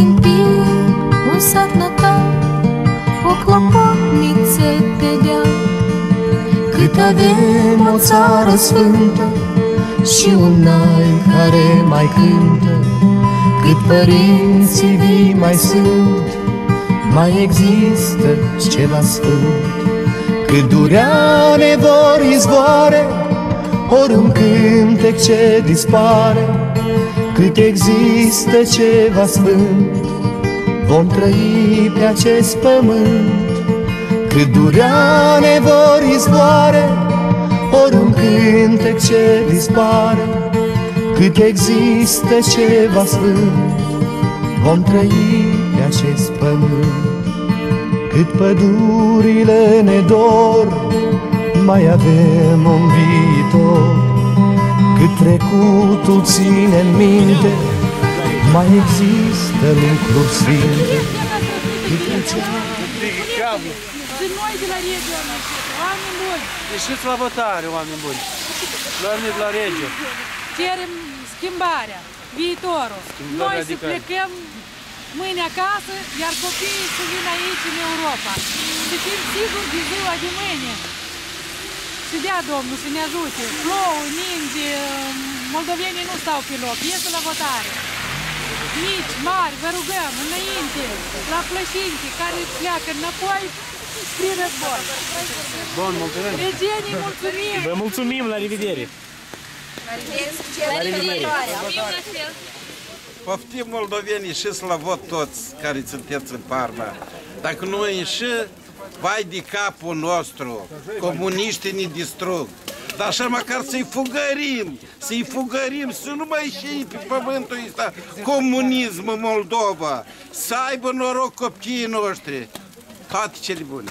câmpie, un sat natal, o clopotniță pe deal. Cât avem o țară sfântă și un nai care mai cântă, cât părinții vii mai sunt, mai există ceva sfânt. Cât durea ne vor izvoare, ori un cântec ce dispare, cât există ceva sfânt, vom trăi pe acest pământ. Cât durea ne vor izvoare, ori un cântec ce dispare, cât există ceva sfânt, vom trăi pe acest pământ. Cât pădurile ne dor, mai avem un viitor. Cât trecutul ține în minte, mai există lucruri sfinte. Cât Și noi de la Regio am ieșit, oameni buni. Ieșiți la votare, oameni buni. La mine la Regio. Cerem schimbarea, viitorul. Schimbarea noi să radicală. plecăm mâine acasă, iar copiii să vină aici în Europa. Să fim siguri de ziua de mâine. Să dea Domnul să ne ajute. Plouă, ninge, moldovenii nu stau pe loc, ies la votare. Mici, mari, vă rugăm, înainte, la plășinti care pleacă înapoi spre război. Bun, mulțumim. Regenii, mulțumim! Vă mulțumim, la revedere! Poftim moldovenii și la vot toți care sunteți în Parma. Dacă nu ieși, vai de capul nostru, comuniștii ne distrug. Dar așa măcar să-i fugărim, să-i fugărim, să nu mai ieși pe pământul ăsta comunismul Moldova, să aibă noroc copiii noștri. Toate cele bune.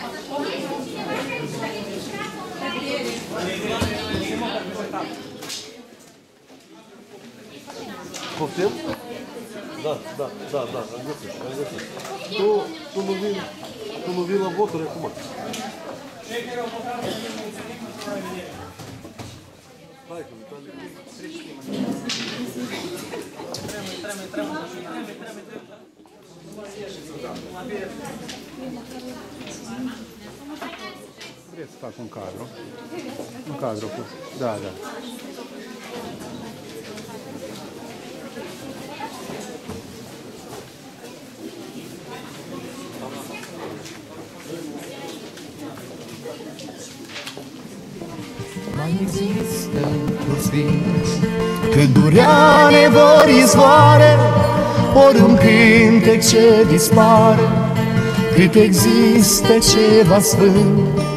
Повтем? Да, да, да, да, разгласи, разгласи. То, то му вила, то му вила вотор е кума. Майка ми, това ли? Тръме, тръме, тръме, тръме, тръме, тръме. Vreți să fac un cadru? Un cadru cu... Da, da. mai există lucruri sfinți. Cât durea ne vor izvoare, ori un cântec ce dispare, cât există ceva sfânt,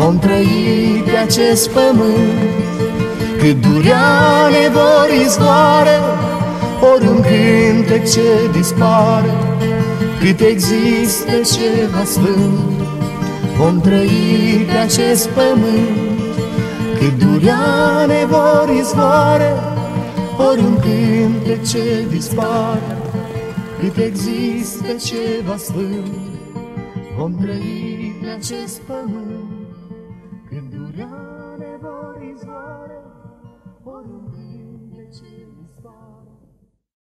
vom trăi pe acest pământ. Cât durea ne vor izvoare, ori un cântec ce dispare, cât există ceva sfânt, vom trăi pe acest pământ. Cât durea ne vor izvoare, ori un cântec ce dispare, cât există ceva sfânt, vom trăi pe acest pământ. Oh.